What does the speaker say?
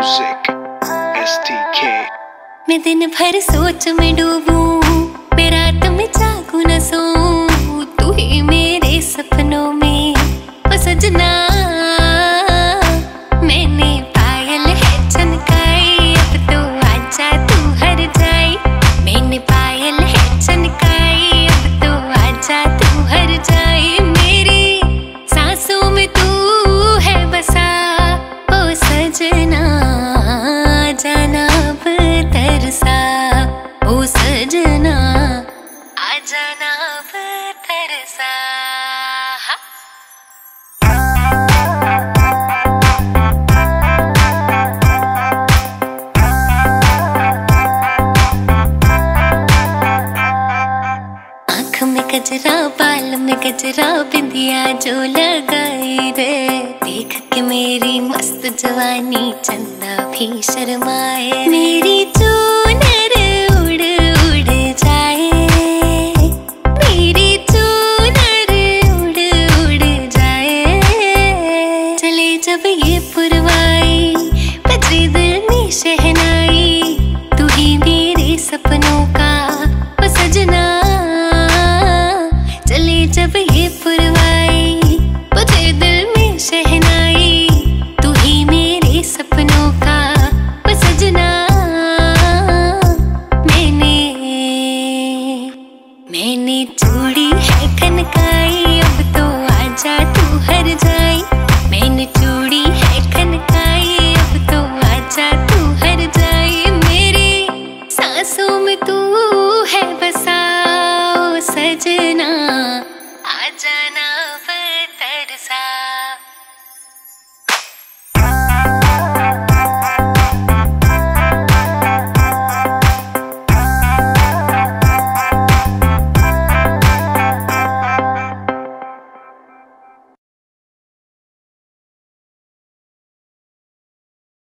Music एसटीके मैं दिन भर सोच में डूबू मैं रात में जागू न सो तू ही मेरे सपनों में ओ सजना मैंने पायल है चनकाई अब तो आजा तू हर जाए मैंने पायल है चनकाई अब तो आजा तू हर जाए मेरी सांसों में तू है बसा, ओ सजना। आ तरसा गजरा, बाल में गजरा, बिंदिया जो लगाई रे। देख के मेरी मस्त जवानी चंदा भी शर्माए मेरी சபையே புருவாய். तू है बसाओ सजना आ जाना